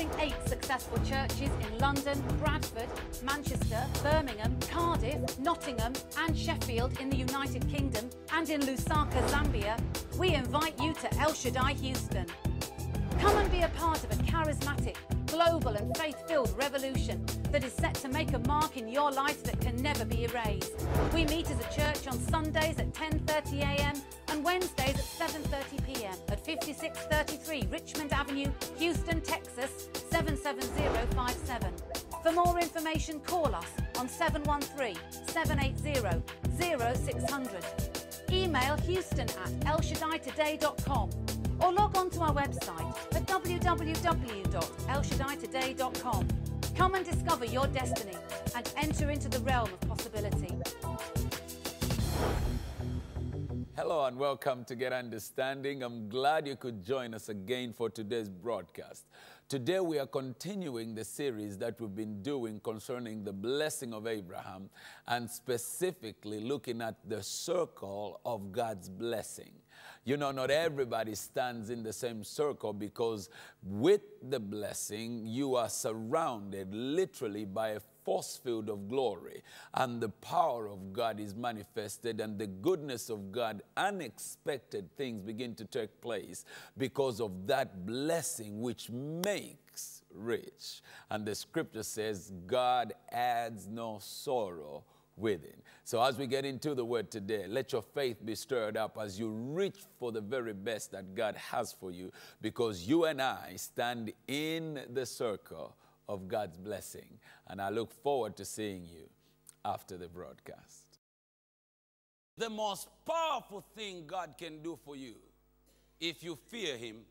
Eight successful churches in London, Bradford, Manchester, Birmingham, Cardiff, Nottingham, and Sheffield in the United Kingdom, and in Lusaka, Zambia, we invite you to El Shaddai Houston. Come and be a part of a charismatic, global, and faith filled revolution that is set to make a mark in your life that can never be erased. We meet as a church on Sundays at 10:30 a.m. and Wednesdays at 7:30 p.m. at 5633 Richmond Avenue, Houston, Texas 77057. For more information, call us on 713 780 0600. Email houston at elshaddai or log on to our website at www.elshaddai Come and discover your destiny and enter into the realm of possibility. Hello and welcome to Get Understanding. I'm glad you could join us again for today's broadcast. Today we are continuing the series that we've been doing concerning the blessing of Abraham and specifically looking at the circle of God's blessing. You know, not everybody stands in the same circle because with the blessing, you are surrounded literally by a force field of glory, and the power of God is manifested, and the goodness of God, unexpected things begin to take place because of that blessing which makes rich. And the scripture says, God adds no sorrow within. So, as we get into the word today, let your faith be stirred up as you reach for the very best that God has for you, because you and I stand in the circle of God's blessing. And I look forward to seeing you after the broadcast. The most powerful thing God can do for you, if you fear Him,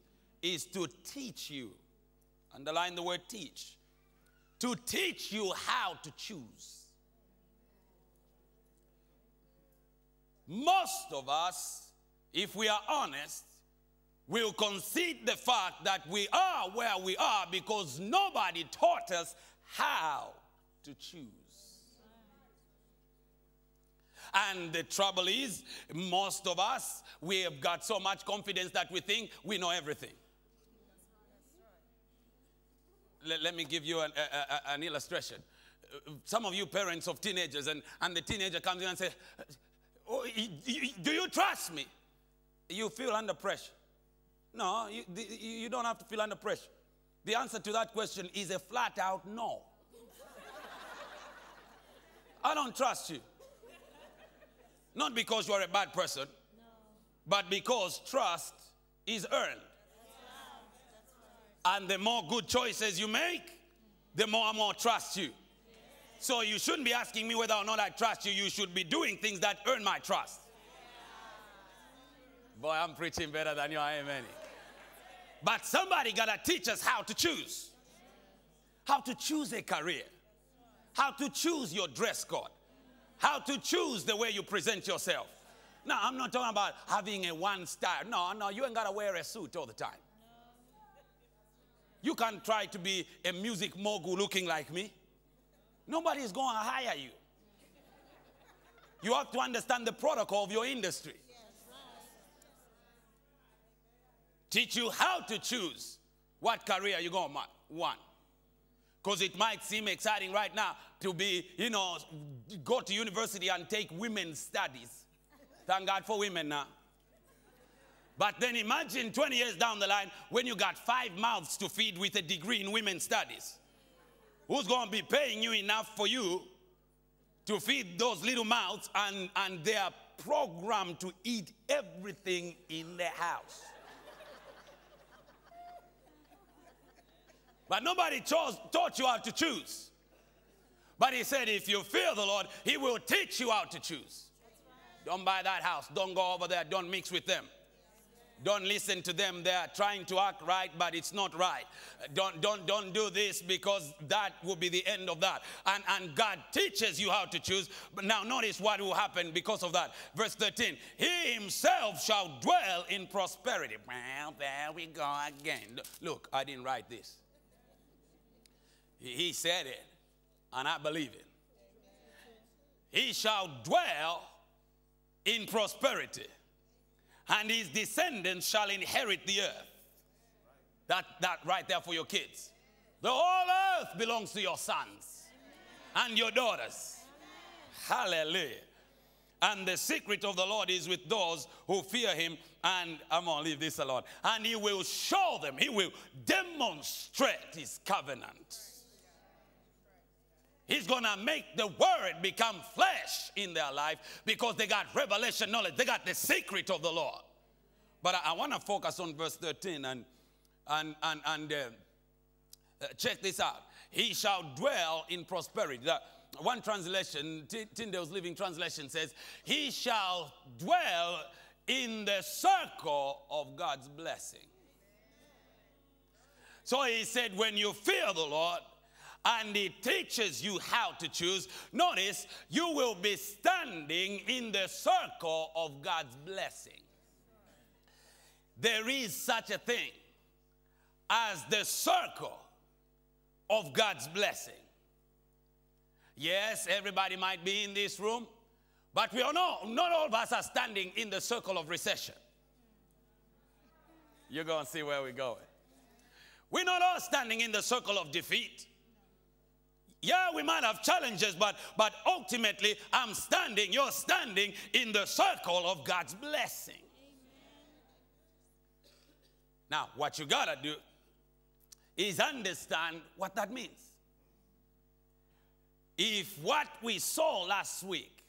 is to teach you. Underline the word teach. To teach you how to choose. Most of us, if we are honest, will concede the fact that we are where we are because nobody taught us how to choose. And the trouble is, most of us, we have got so much confidence that we think we know everything. Let, let me give you an, a, a, an illustration. Some of you parents of teenagers, and, and the teenager comes in and says, Oh, do you trust me? You feel under pressure. No, you, you don't have to feel under pressure. The answer to that question is a flat out no. I don't trust you. Not because you're a bad person, no. but because trust is earned. And the more good choices you make, the more and more trust you. So you shouldn't be asking me whether or not I trust you. You should be doing things that earn my trust. Boy, I'm preaching better than you. I am any. But somebody got to teach us how to choose. How to choose a career. How to choose your dress code. How to choose the way you present yourself. Now, I'm not talking about having a one style. No, no, you ain't got to wear a suit all the time. You can't try to be a music mogul looking like me. Nobody is going to hire you. You have to understand the protocol of your industry. teach you how to choose what career you're going to want. Because it might seem exciting right now to be, you know, go to university and take women's studies. Thank God for women now. But then imagine 20 years down the line when you got five mouths to feed with a degree in women's studies. Who's going to be paying you enough for you to feed those little mouths and, and they are programmed to eat everything in the house? But nobody chose, taught you how to choose. But he said, if you fear the Lord, he will teach you how to choose. Don't buy that house. Don't go over there. Don't mix with them. Don't listen to them. They are trying to act right, but it's not right. Don't, don't, don't do this because that will be the end of that. And, and God teaches you how to choose. But now notice what will happen because of that. Verse 13. He himself shall dwell in prosperity. Well, there we go again. Look, I didn't write this. He said it, and I believe it. He shall dwell in prosperity, and his descendants shall inherit the earth. That, that right there for your kids. The whole earth belongs to your sons and your daughters. Hallelujah. And the secret of the Lord is with those who fear him. And I'm going to leave this alone. And he will show them, he will demonstrate his covenant. He's going to make the word become flesh in their life because they got revelation knowledge. They got the secret of the Lord. But I, I want to focus on verse 13 and, and, and, and uh, uh, check this out. He shall dwell in prosperity. The, one translation, Tyndale's Living Translation says, He shall dwell in the circle of God's blessing. So he said, when you fear the Lord, and he teaches you how to choose, notice you will be standing in the circle of God's blessing. There is such a thing as the circle of God's blessing. Yes, everybody might be in this room, but we are not, not all of us are standing in the circle of recession. You're going to see where we're going. We're not all standing in the circle of defeat. Yeah, we might have challenges, but, but ultimately, I'm standing, you're standing in the circle of God's blessing. Now, what you gotta do is understand what that means. If what we saw last week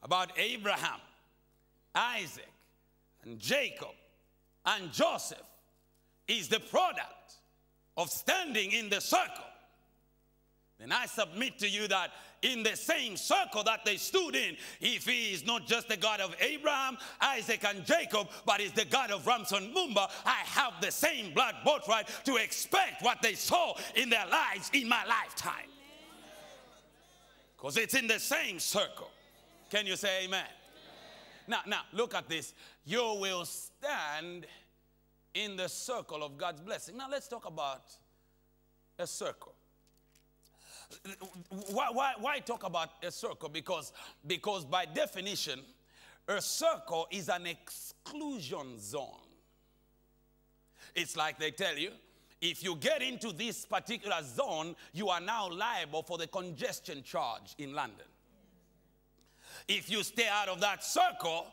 about Abraham, Isaac, and Jacob, and Joseph is the product of standing in the circle, then I submit to you that in the same circle that they stood in, if he is not just the God of Abraham, Isaac, and Jacob, but is the God of Ramson Mumba, I have the same blood birthright to expect what they saw in their lives in my lifetime. Because it's in the same circle. Can you say amen? Now, now, look at this. You will stand in the circle of God's blessing. Now, let's talk about a circle. Why, why, why talk about a circle? Because, because by definition, a circle is an exclusion zone. It's like they tell you, if you get into this particular zone, you are now liable for the congestion charge in London. If you stay out of that circle,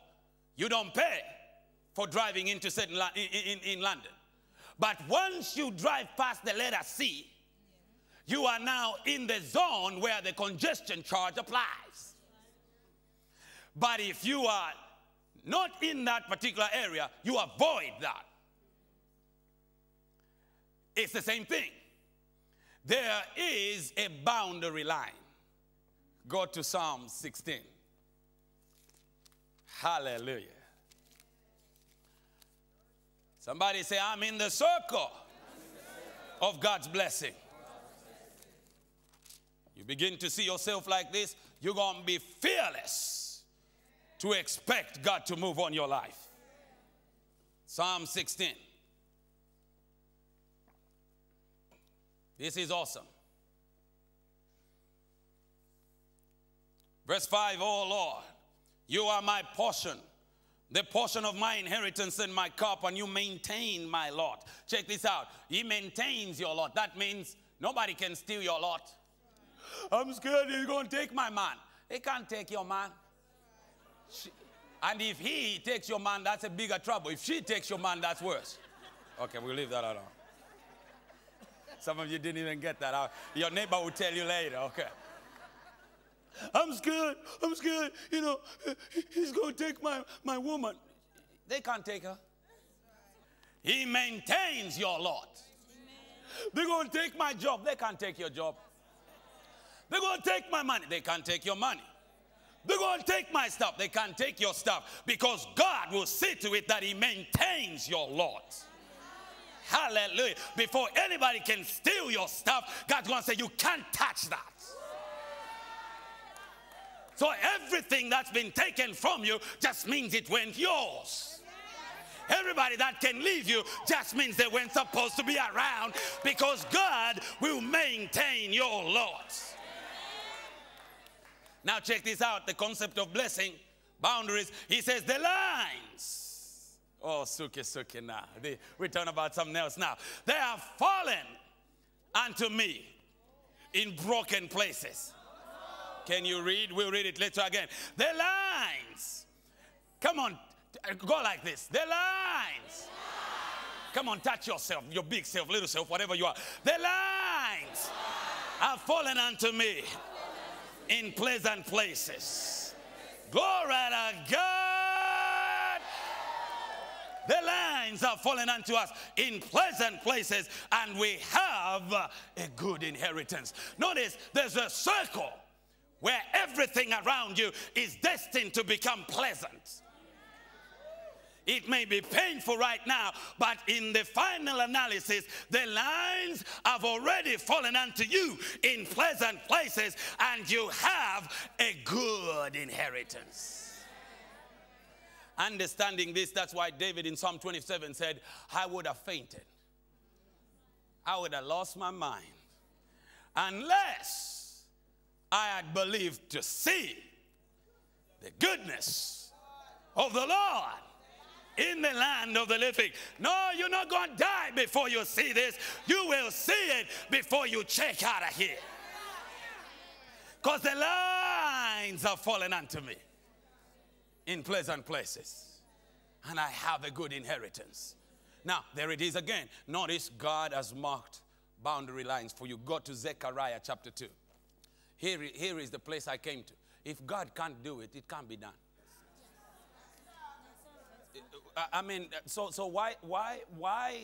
you don't pay for driving into certain in, in, in London. But once you drive past the letter C, you are now in the zone where the congestion charge applies. But if you are not in that particular area, you avoid that. It's the same thing. There is a boundary line. Go to Psalm 16. Hallelujah. Somebody say, I'm in the circle of God's blessing you begin to see yourself like this, you're going to be fearless to expect God to move on your life. Psalm 16. This is awesome. Verse 5 Oh Lord, you are my portion, the portion of my inheritance and my cup, and you maintain my lot. Check this out. He maintains your lot. That means nobody can steal your lot. I'm scared he's going to take my man. He can't take your man. She, and if he takes your man, that's a bigger trouble. If she takes your man, that's worse. Okay, we'll leave that alone. Some of you didn't even get that out. Your neighbor will tell you later, okay. I'm scared. I'm scared. You know, he's going to take my, my woman. They can't take her. He maintains your lot. They're going to take my job. They can't take your job. They're going to take my money. They can't take your money. They're going to take my stuff. They can't take your stuff because God will see to it that He maintains your lot. Hallelujah. Before anybody can steal your stuff, God's going to say, You can't touch that. So everything that's been taken from you just means it went yours. Everybody that can leave you just means they weren't supposed to be around because God will maintain your loss. Now, check this out the concept of blessing, boundaries. He says, the lines Oh, suki suki now. We're talking about something else now. They have fallen unto me in broken places. Can you read? We'll read it later again. The lines. Come on, go like this. The lines. Come on, touch yourself, your big self, little self, whatever you are. The lines have fallen unto me in pleasant places. Glory to God. The lines are fallen unto us in pleasant places, and we have a good inheritance. Notice there's a circle where everything around you is destined to become pleasant. It may be painful right now, but in the final analysis, the lines have already fallen unto you in pleasant places, and you have a good inheritance. Understanding this, that's why David in Psalm 27 said, I would have fainted. I would have lost my mind unless I had believed to see the goodness of the Lord in the land of the living. No, you're not going to die before you see this. You will see it before you check out of here. Because the lines are falling unto me in pleasant places. And I have a good inheritance. Now, there it is again. Notice God has marked boundary lines for you. Go to Zechariah chapter 2. Here, here is the place I came to. If God can't do it, it can't be done. I mean, so, so why, why, why,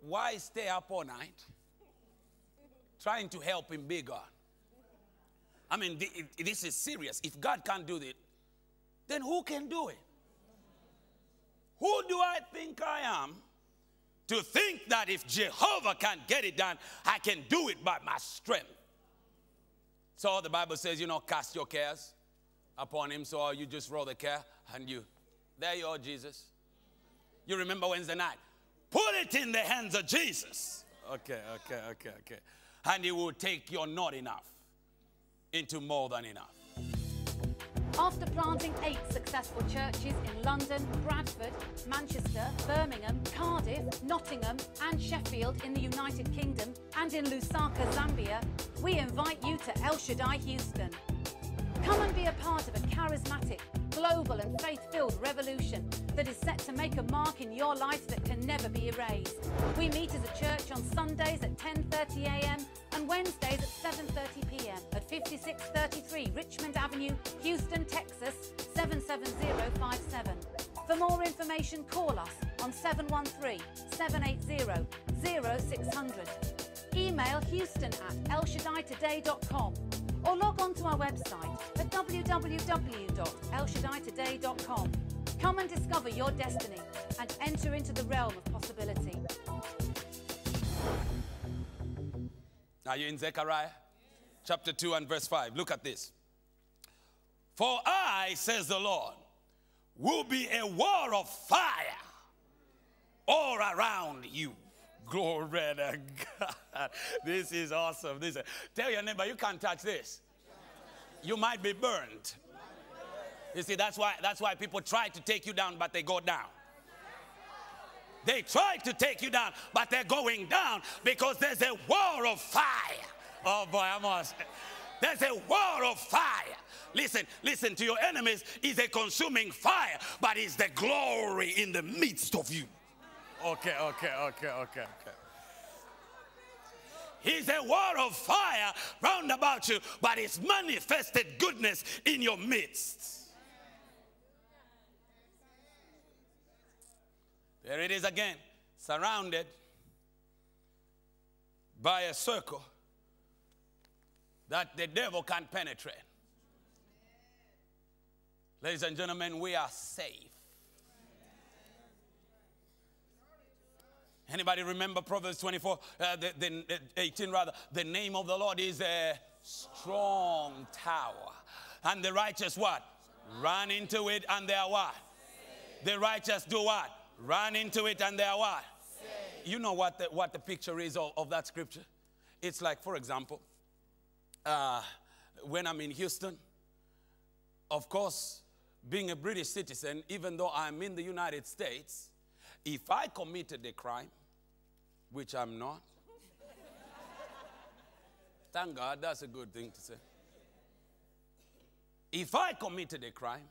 why stay up all night trying to help him be God? I mean, this is serious. If God can't do it, then who can do it? Who do I think I am to think that if Jehovah can't get it done, I can do it by my strength? So the Bible says, you know, cast your cares upon him. So you just roll the care and you, there you are, Jesus. You remember Wednesday night. Put it in the hands of Jesus. Okay, okay, okay, okay. And he will take your not enough into more than enough. After planting eight successful churches in London, Bradford, Manchester, Birmingham, Cardiff, Nottingham, and Sheffield in the United Kingdom, and in Lusaka, Zambia, we invite you to El Shaddai Houston. Come and be a part of a charismatic, faith-filled revolution that is set to make a mark in your life that can never be erased. We meet as a church on Sundays at 10.30am and Wednesdays at 7.30pm at 5633 Richmond Avenue, Houston, Texas 77057. For more information, call us on 713-780-0600. Email houston at elshaddai or log on to our website at www.elshaddai.today.com. Come and discover your destiny and enter into the realm of possibility. Are you in Zechariah? Chapter 2 and verse 5. Look at this. For I, says the Lord, will be a wall of fire all around you. Glory to God. This is awesome. This is, tell your neighbor, you can't touch this. You might be burned. You see, that's why, that's why people try to take you down, but they go down. They try to take you down, but they're going down because there's a war of fire. Oh boy, I must. There's a war of fire. Listen, listen to your enemies is a consuming fire, but it's the glory in the midst of you. Okay, okay, okay, okay, okay. He's a wall of fire round about you, but it's manifested goodness in your midst. There it is again, surrounded by a circle that the devil can't penetrate. Ladies and gentlemen, we are safe. Anybody remember Proverbs 24, uh, the, the, 18 rather? The name of the Lord is a strong tower. And the righteous what? Run into it and they are what? The righteous do what? Run into it and they are what? You know what the, what the picture is of, of that scripture? It's like, for example, uh, when I'm in Houston, of course, being a British citizen, even though I'm in the United States, If I committed a crime, which I'm not, thank God, that's a good thing to say. If I committed a crime,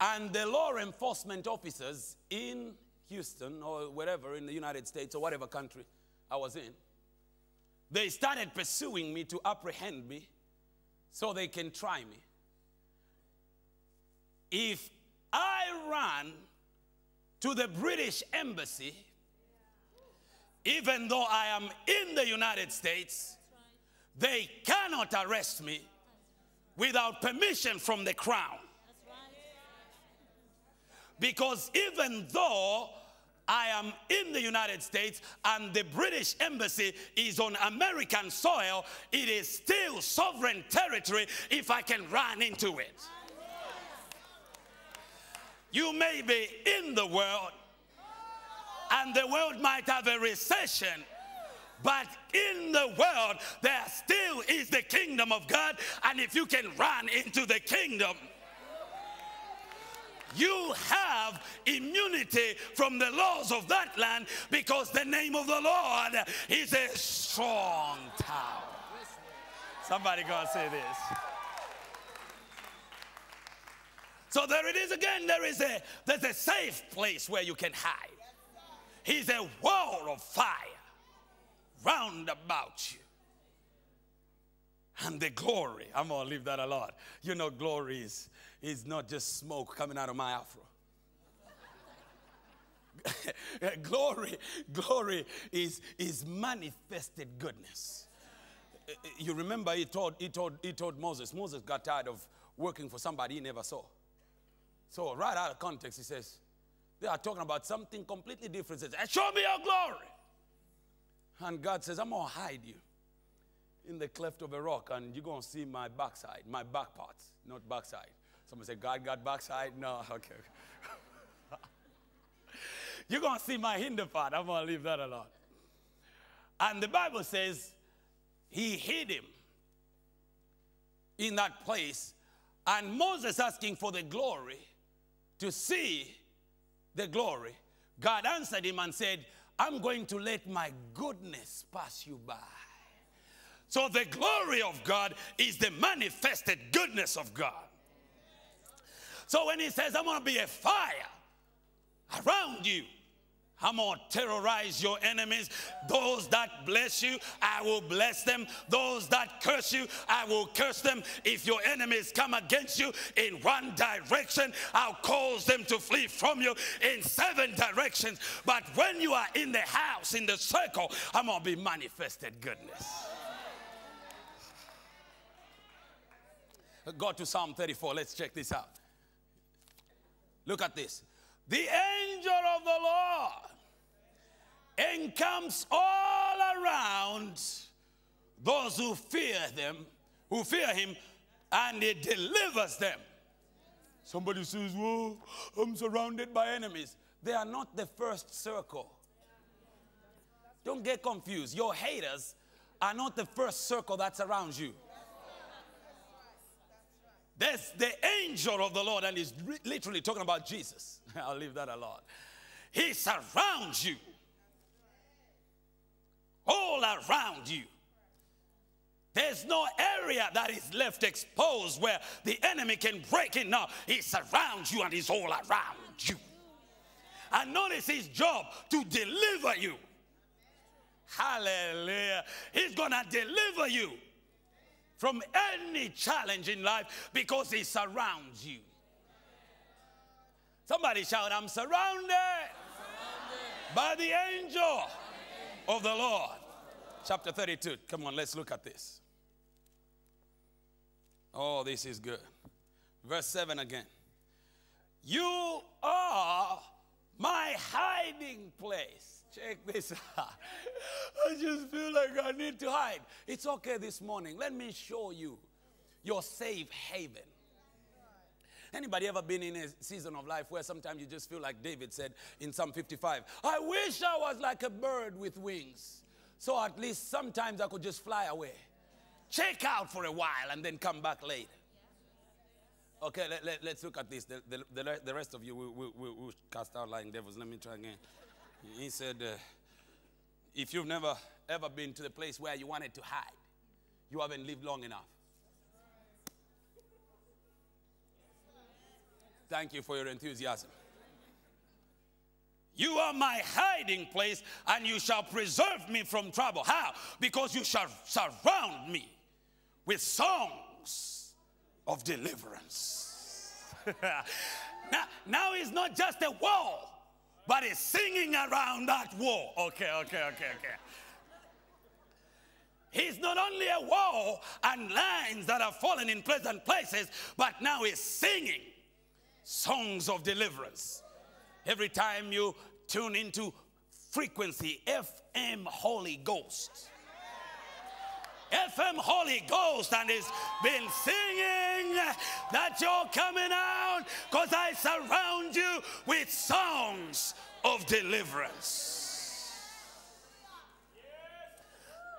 and the law enforcement officers in Houston or wherever in the United States or whatever country I was in, they started pursuing me to apprehend me so they can try me. If I ran to the British embassy, even though I am in the United States, they cannot arrest me without permission from the crown. Because even though I am in the United States and the British embassy is on American soil, it is still sovereign territory if I can run into it. You may be in the world and the world might have a recession. But in the world, there still is the kingdom of God. And if you can run into the kingdom, you have immunity from the laws of that land because the name of the Lord is a strong tower. Somebody go and say this. So there it is again. There is a there's a safe place where you can hide. He's a wall of fire round about you. And the glory, I'm gonna leave that alone. You know, glory is, is not just smoke coming out of my afro. glory, glory is, is manifested goodness. You remember he told, he, told, he told Moses, Moses got tired of working for somebody he never saw. So, right out of context, he says, they are talking about something completely different. He says, Show me your glory. And God says, I'm going to hide you in the cleft of a rock, and you're going to see my backside, my back parts, not backside. Someone say, God got backside? No, okay. you're going to see my hinder part. I'm going to leave that alone. And the Bible says, He hid him in that place, and Moses asking for the glory to see the glory, God answered him and said, I'm going to let my goodness pass you by. So the glory of God is the manifested goodness of God. So when he says, I'm going to be a fire around you, I'm going to terrorize your enemies. Those that bless you, I will bless them. Those that curse you, I will curse them. If your enemies come against you in one direction, I'll cause them to flee from you in seven directions. But when you are in the house, in the circle, I'm going to be manifested goodness. Go to Psalm 34. Let's check this out. Look at this. The angel of the Lord encamps all around those who fear them, who fear him, and he delivers them. Somebody says, Whoa, I'm surrounded by enemies. They are not the first circle. Don't get confused. Your haters are not the first circle that's around you. There's the angel of the Lord, and he's literally talking about Jesus. I'll leave that alone. He surrounds you all around you. There's no area that is left exposed where the enemy can break in. Now, he surrounds you and he's all around you. And notice his job to deliver you. Hallelujah. He's going to deliver you from any challenge in life because he surrounds you. Somebody shout, I'm surrounded, I'm surrounded. by the angel of the Lord. Chapter 32. Come on, let's look at this. Oh, this is good. Verse 7 again. You are my hiding place. Check this out. I just feel like I need to hide. It's okay this morning. Let me show you your safe haven. Anybody ever been in a season of life where sometimes you just feel like David said in Psalm 55, I wish I was like a bird with wings. So at least sometimes I could just fly away. Check out for a while and then come back later. Okay, let, let, us look at this. The, the, the, rest of you will, will, will, will cast out lying devils. Let me try again. He said, uh, if you've never ever been to the place where you wanted to hide, you haven't lived long enough. Thank you for your enthusiasm. You are my hiding place, and you shall preserve me from trouble. How? Because you shall surround me with songs of deliverance. now, now it's not just a wall, but it's singing around that wall. Okay, okay, okay, okay. He's not only a wall and lines that have fallen in pleasant places, but now he's singing songs of deliverance. Every time you tune into frequency, FM Holy Ghost. FM Holy Ghost and it's been singing that you're coming out because I surround you with songs of deliverance.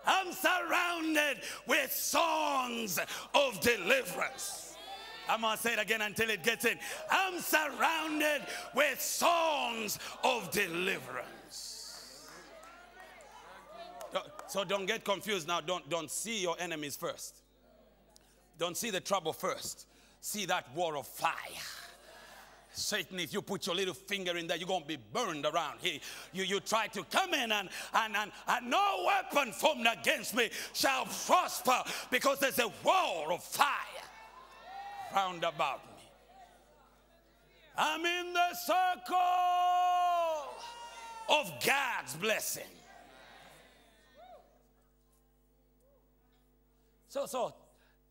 I'm surrounded with songs of deliverance. I'm going to say it again until it gets in. I'm surrounded with songs of deliverance. So don't get confused now. Don't, don't see your enemies first. Don't see the trouble first. See that war of fire. Satan, if you put your little finger in there, you're going to be burned around here. You, you try to come in and, and, and, and no weapon formed against me shall prosper because there's a war of fire round about me. I'm in the circle of God's blessing. So, so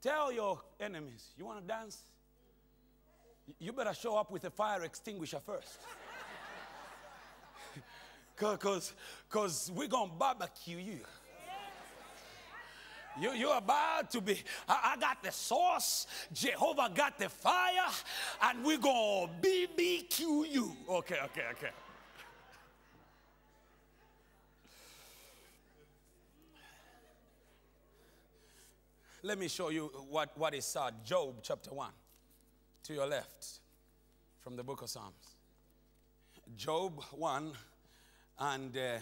tell your enemies, you want to dance? You better show up with a fire extinguisher first. Because cause we're going to barbecue you. You, you're about to be, I, I got the sauce, Jehovah got the fire, and we're going to BBQ you. Okay, okay, okay. Let me show you what, what is said. Job chapter 1, to your left, from the book of Psalms. Job 1, and, uh,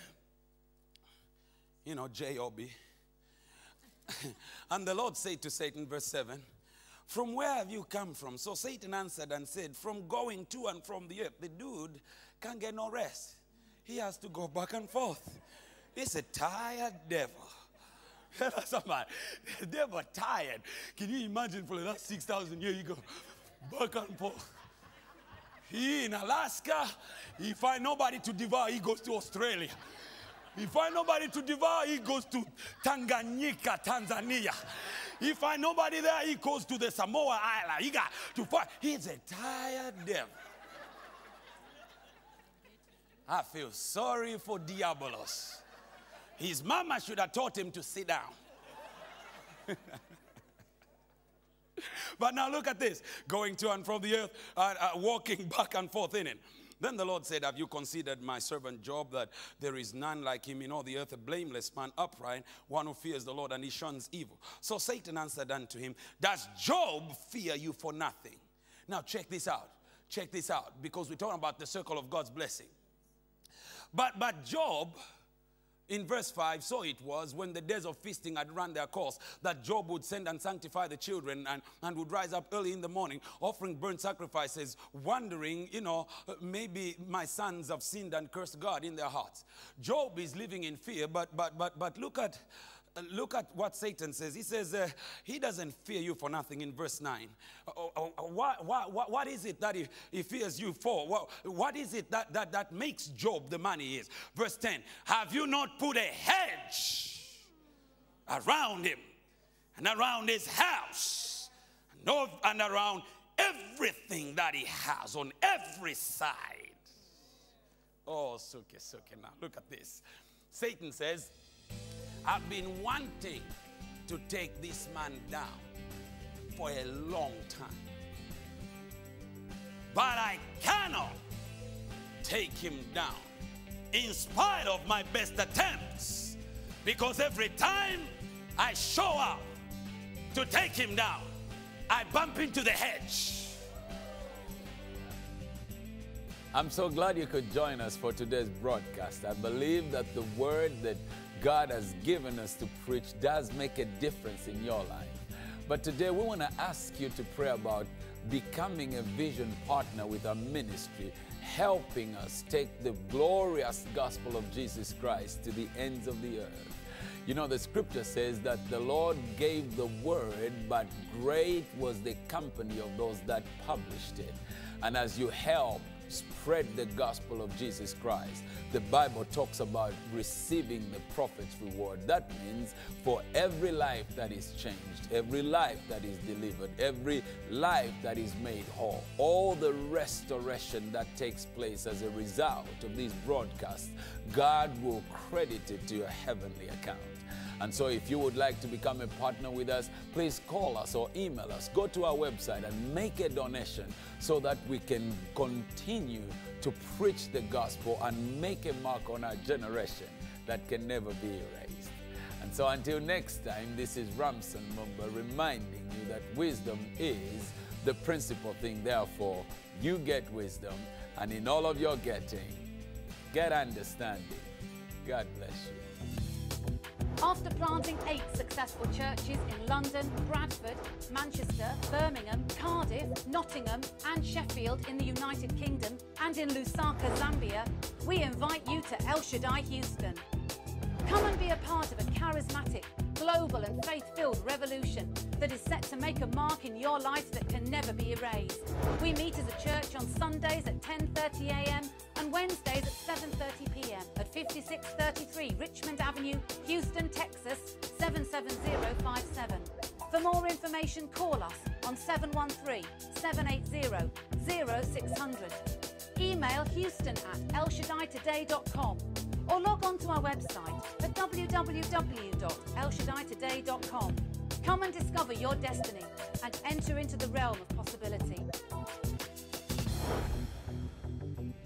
you know, J-O-B. and the Lord said to Satan, verse 7, From where have you come from? So Satan answered and said, From going to and from the earth. The dude can't get no rest. He has to go back and forth. He's a tired devil. Somebody, the devil tired. Can you imagine for the last 6,000 years, you go back and forth. He in Alaska, he find nobody to devour, he goes to Australia. He find nobody to devour, he goes to Tanganyika, Tanzania. He find nobody there, he goes to the Samoa Island. He got to find. He's a tired devil. I feel sorry for Diabolos. His mama should have taught him to sit down. but now look at this going to and from the earth, uh, uh, walking back and forth in it. Then the Lord said, Have you considered my servant Job that there is none like him in all the earth, a blameless man, upright, one who fears the Lord and he shuns evil? So Satan answered unto him, Does Job fear you for nothing? Now check this out. Check this out because we're talking about the circle of God's blessing. But but Job in verse 5, so it was when the days of feasting had run their course that Job would send and sanctify the children and, and would rise up early in the morning, offering burnt sacrifices, wondering, you know, maybe my sons have sinned and cursed God in their hearts. Job is living in fear, but but but but look at look at what Satan says. He says uh, he doesn't fear you for nothing in verse 9. Uh, uh, uh what, what, what is it that he, he fears you for? What, is it that, that, that makes Job the man he is? Verse 10 Have you not put a hedge around him and around his house and around everything that he has on every side? Oh, suke, suke. Now, look at this. Satan says, I've been wanting to take this man down for a long time. But I cannot take him down in spite of my best attempts. Because every time I show up to take him down, I bump into the hedge. I'm so glad you could join us for today's broadcast. I believe that the word that God has given us to preach does make a difference in your life. But today we want to ask you to pray about becoming a vision partner with our ministry, helping us take the glorious gospel of Jesus Christ to the ends of the earth. You know, the scripture says that the Lord gave the word, but great was the company of those that published it. And as you help spread the gospel of Jesus Christ. The Bible talks about receiving the prophet's reward. That means for every life that is changed, every life that is delivered, every life that is made whole, all the restoration that takes place as a result of these broadcasts, God will credit it to your heavenly account. And so, if you would like to become a partner with us, please call us or email us. Go to our website and make a donation so that we can continue to preach the gospel and make a mark on our generation that can never be erased. And so, until next time, this is Ramson Mumba reminding you that wisdom is the principal thing. Therefore, you get wisdom, and in all of your getting, get understanding. God bless you. After planting eight successful churches in London, Bradford, Manchester, Birmingham, Cardiff, Nottingham, and Sheffield in the United Kingdom, and in Lusaka, Zambia, we invite you to El Shaddai Houston. Come and be a part of a charismatic, global, and faith filled revolution that is set to make a mark in your life that can never be erased. We meet as a church on Sundays at 10:30 a.m. and Wednesdays at 7:30 p.m. at 5633 Richmond Avenue, Houston, Texas 77057. For more information, call us on 713 780 0600. Email houston at elshaddai or log on to our website at www.elshaddai.com. Come and discover your destiny and enter into the realm of possibility.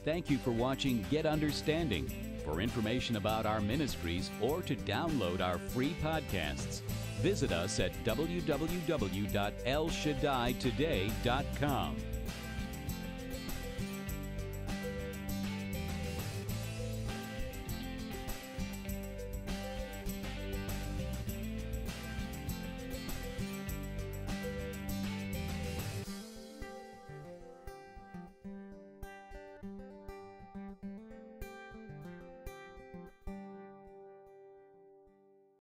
Thank you for watching Get Understanding. For information about our ministries or to download our free podcasts, visit us at www.elshaddai.today.com.